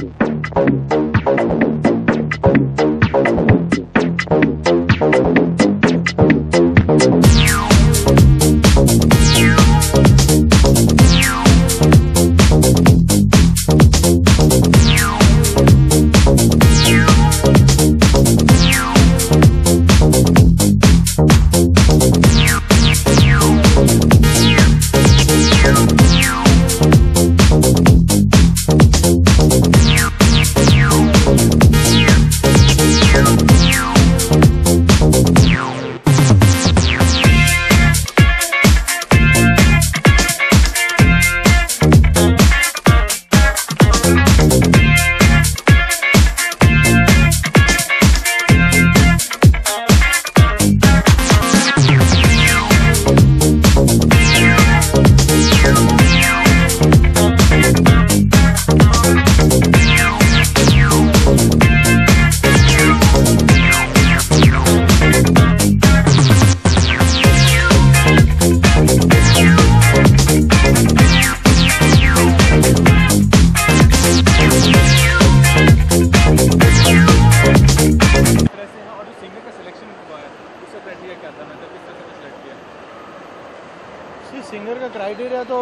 Thank you. Criteria क्या था? मतलब किस तरह से सिलेक्ट किया? सी सिंगर का क्राइटेरिया तो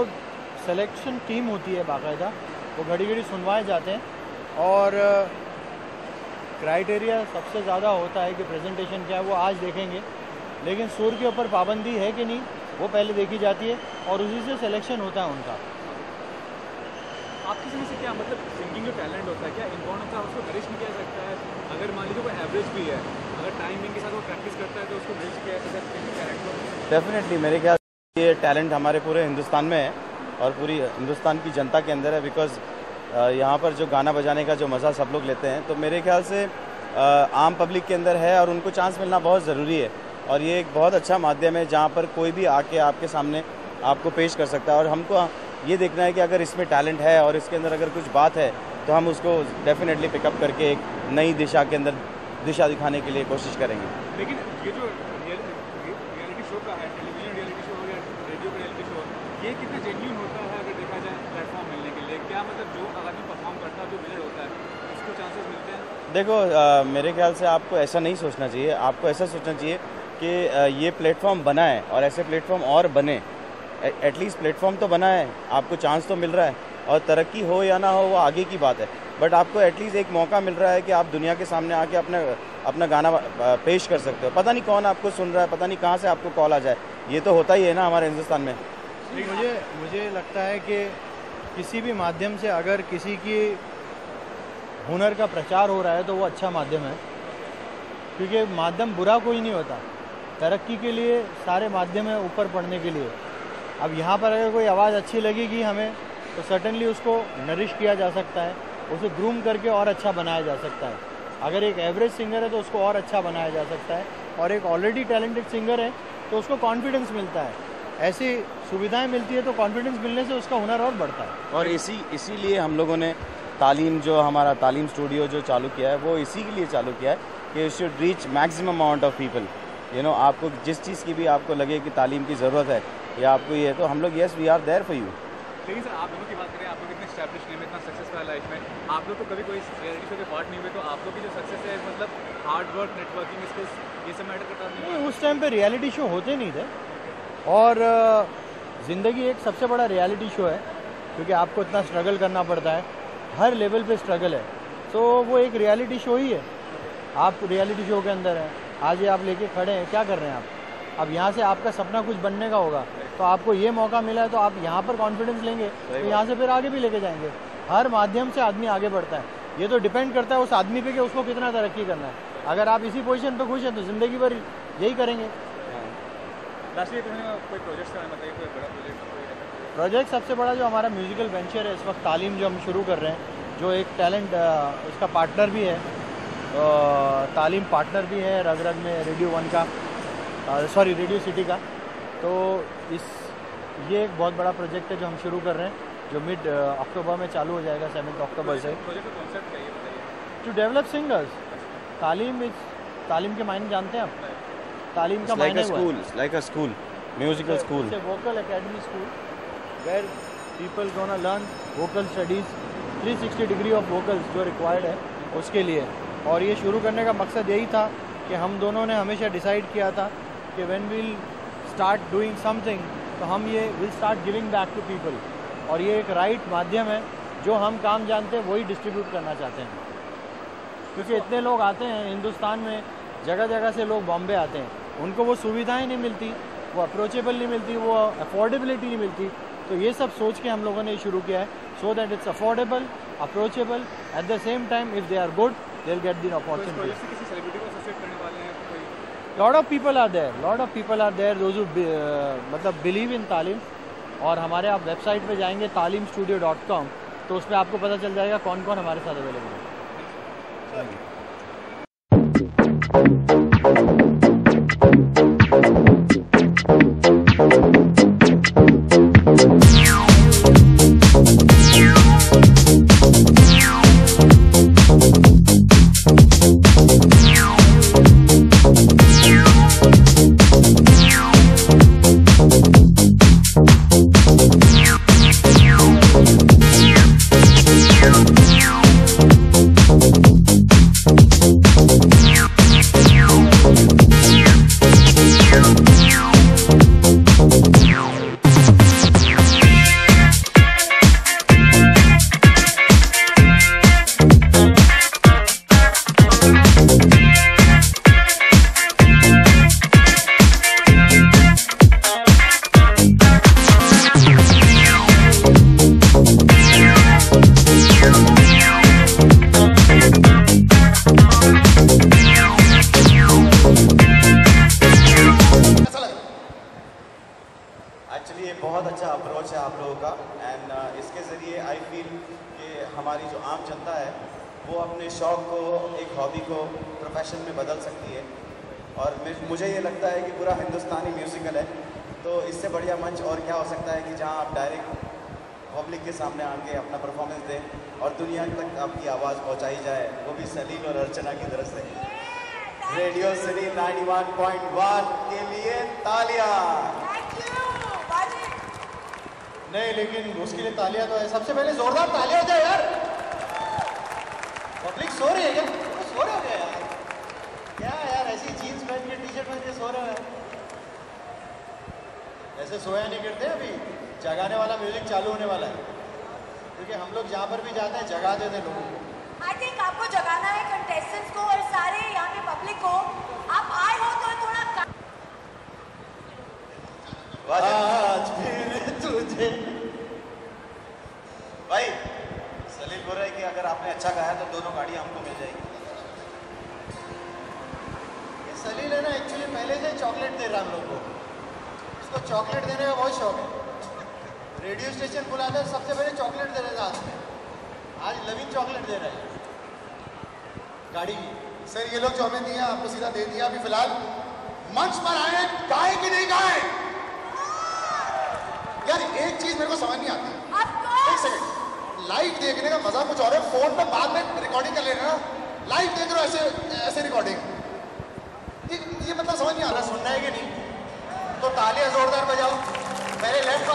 सिलेक्शन टीम होती है बाकायदा। वो घड़ी घड़ी सुनवाए जाते हैं। और क्राइटेरिया सबसे ज़्यादा होता है कि प्रेजेंटेशन क्या है वो आज देखेंगे। लेकिन सुर के ऊपर पाबंदी है कि नहीं वो पहले देखी जाती है और उसी से सिलेक्शन होता है उनका। आपकी समझ से क्या मतलब सिंगिंग जो टैलेंट होता है क्या? इम्पोर्ट होता है उसको नहीं किया सकता है। अगर मान लीजिए कोई एवरेज भी है है तो डेफिनेटली मेरे ख्याल से ये टैलेंट हमारे पूरे हिंदुस्तान में है और पूरी हिंदुस्तान की जनता के अंदर है बिकॉज़ यहाँ पर जो गाना बजाने का जो मज़ा सब लोग लेते हैं तो मेरे ख्याल से आम पब्लिक के अंदर है और उनको चांस मिलना बहुत ज़रूरी है। और ये एक बहुत अच्छा माध्यम है जहाँ पर कोई भी आके आपके सामने आपको पेश कर सकता है और हमको ये देखना है कि अगर इसमें टैलेंट है और इसके अंदर अगर कुछ बात है तो हम उसको डेफिनेटली पिकअप करके एक नई दिशा के अंदर दिशा दिखाने के लिए कोशिश करेंगे। लेकिन ये जो रियलिटी शो का है टेलीविज़न रियलिटी शो या रेडियो का रियलिटी शो ये कितना जेन्यून होता है अगर देखा जाए प्लेटफॉर्म मिलने के लिए? क्या मतलब जो आदमी परफॉर्म करता है जो विनर होता है उसको चांसेस मिलते हैं? देखो अ, मेरे ख्याल से आपको ऐसा नहीं सोचना चाहिए। आपको ऐसा सोचना चाहिए कि अ, ये प्लेटफॉर्म बना है और ऐसे प्लेटफॉर्म और बने। एटलीस्ट प्लेटफॉर्म तो बना है आपको चांस तो मिल रहा है। और तरक्की हो या ना हो, वो आगे की बात है। बट आपको एटलीस्ट एक मौका मिल रहा है कि आप दुनिया के सामने आके अपना अपना गाना पेश कर सकते हो। पता नहीं कौन आपको सुन रहा है, पता नहीं कहाँ से आपको कॉल आ जाए। ये तो होता ही है ना हमारे हिंदुस्तान में। मुझे मुझे लगता है कि किसी भी माध्यम से अगर किसी की हुनर का प्रचार हो रहा है तो वो अच्छा माध्यम है। क्योंकि माध्यम बुरा कोई नहीं होता। तरक्की के लिए सारे माध्यम है ऊपर पढ़ने के लिए। अब यहाँ पर अगर कोई आवाज़ अच्छी लगेगी हमें तो सर्टनली उसको नरिश किया जा सकता है, उसे ग्रूम करके और अच्छा बनाया जा सकता है। अगर एक एवरेज सिंगर है तो उसको और अच्छा बनाया जा सकता है, और एक ऑलरेडी टैलेंटेड सिंगर है तो उसको कॉन्फिडेंस मिलता है। ऐसी सुविधाएँ मिलती है तो कॉन्फिडेंस मिलने से उसका हुनर और बढ़ता है। और इसी, इसीलिए हम लोगों ने तालीम जो हमारा तालीम स्टूडियो जो चालू किया है, वो इसी के लिए चालू किया है कि you should reach maximum amount of people you know आपको जिस चीज़ की भी आपको लगे कि तालीम की ज़रूरत है, या आपको ये तो हम लोग yes we are there for you लेकिन सर, आप दोनों की बात करें, आप लोग इतने स्टैब्लिश नेम इतना सक्सेस रहा लाइफ में। आप लोग तो कभी कोई रियलिटी शो के पार्ट नहीं हुए तो आप लोग की जो सक्सेस है मतलब हार्ड वर्क नेटवर्किंग स्किल्स ये सब मैटर करता नहीं नहीं, उस टाइम पे रियलिटी शो होते नहीं थे। और ज़िंदगी एक सबसे बड़ा रियलिटी शो है, क्योंकि आपको इतना स्ट्रगल करना पड़ता है। हर लेवल पे स्ट्रगल है। तो वो एक रियलिटी शो ही है। आप रियलिटी शो के अंदर हैं। आज ये आप लेके खड़े हैं, क्या कर रहे हैं आप? अब यहाँ से आपका सपना कुछ बनने का होगा। तो आपको ये मौका मिला है तो आप यहाँ पर कॉन्फिडेंस लेंगे तो यहाँ से फिर आगे भी लेके जाएँगे। हर माध्यम से आदमी आगे बढ़ता है। ये तो डिपेंड करता है उस आदमी पे कि उसको कितना तरक्की करना है। अगर आप इसी पोजीशन पे खुश हैं तो ज़िंदगी भर यही करेंगे। प्रोजेक्ट प्रोजेक्ट सबसे बड़ा जो हमारा म्यूजिकल वेंचर है इस वक्त तालीम जो हम शुरू कर रहे हैं जो एक टैलेंट उसका पार्टनर भी है। तालीम पार्टनर भी है रग रग में रेडियो वन का सॉरी रेडियो सिटी का। तो इस ये एक बहुत बड़ा प्रोजेक्ट है जो हम शुरू कर रहे हैं जो मिड अक्टूबर में चालू हो जाएगा सेवन अक्टूबर से। प्रोजेक्ट का कॉन्सेप्ट क्या है ये बताइए? टू डेवलप सिंगर्स तालीम इस तालीम के मायने जानते हैं आप? तालीम का मायने। School like a school musical school vocal academy school where people gonna learn vocal studies 360 degree of vocals जो रिक्वायर्ड है उसके लिए। और ये शुरू करने का मकसद यही था कि हम दोनों ने हमेशा डिसाइड किया था कि when will start doing something तो हम ये will start giving back to people और ये एक राइट right माध्यम है जो हम काम जानते हैं वही डिस्ट्रीब्यूट करना चाहते हैं. क्योंकि इतने लोग आते हैं हिंदुस्तान में जगह जगह से लोग बॉम्बे आते हैं. उनको वो सुविधाएँ नहीं मिलती वो अप्रोचेबल नहीं मिलती वो अफोर्डेबिलिटी नहीं मिलती. तो ये सब सोच के हम लोगों ने शुरू किया है so that it's affordable approachable at the same time if they are good they get then opportunity lot of people are there lot of people are there those मतलब बिलीव इन तालीम और हमारे आप वेबसाइट पे जाएँगे तालीम studio dot com तो उस पर आपको पता चल जाएगा कौन कौन हमारे साथ अवेलेबल है। एक हॉबी को प्रोफेशन में बदल सकती है। और मुझे ये लगता है कि पूरा हिंदुस्तानी म्यूज़िकल है। तो इससे बढ़िया मंच और क्या हो सकता है कि जहाँ आप डायरेक्ट पब्लिक के सामने आके अपना परफॉर्मेंस दें और दुनिया तक आपकी आवाज़ पहुँचाई जाए वो भी सलील और अर्चना की तरफ़ से। रेडियो सिटी 91.1 के लिए तालियाँ। नहीं लेकिन उसके लिए तालियाँ तो है। सबसे पहले जोरदार तालियाँ हो जाए यार। पब्लिक सो रही है क्या? सो रहे हो क्या यार। क्या यार ऐसी जीन्स पहन के टी शर्ट पहन के सो रहे हो ऐसे सोया नहीं करते अभी। जगाने वाला म्यूज़िक चालू होने वाला है। क्योंकि हम लोग जहाँ पर भी जाते हैं जगा देते हैं लोगों को। आई थिंक आपको जगाना है कंटेस्टेंट्स को और सारे यहाँ के पब्लिक को। आप आए हो तो थोड़ा आज फिर तुझे। भाई सलील बोल रहा है कि अगर आपने अच्छा गाया तो दोनों गाड़ियाँ हमको मिल जाएगी ये सलील है ना एक्चुअली पहले से चॉकलेट दे रहा हम लोग को। इसको चॉकलेट देने का बहुत शौक है। रेडियो स्टेशन बुलाकर सबसे पहले चॉकलेट दे रहे थे में आज लविंग चॉकलेट दे रहे हैं। गाड़ी की सर ये लोग जो हमें दिया आपको सीधा दे दिया अभी फ़िलहाल। मंच पर आए गाए कि नहीं गाए? यार एक चीज़ मेरे को समझ नहीं आती। एक सेकंड लाइव देखने का मज़ा कुछ और है। फ़ोन पे बाद में रिकॉर्डिंग कर लेना लाइव देख रहे हो ऐसे ऐसे रिकॉर्डिंग ये मतलब समझ नहीं आ रहा, सुनना है कि नहीं? तो तालियाँ जोरदार बजाओ। पहले लेफ़्ट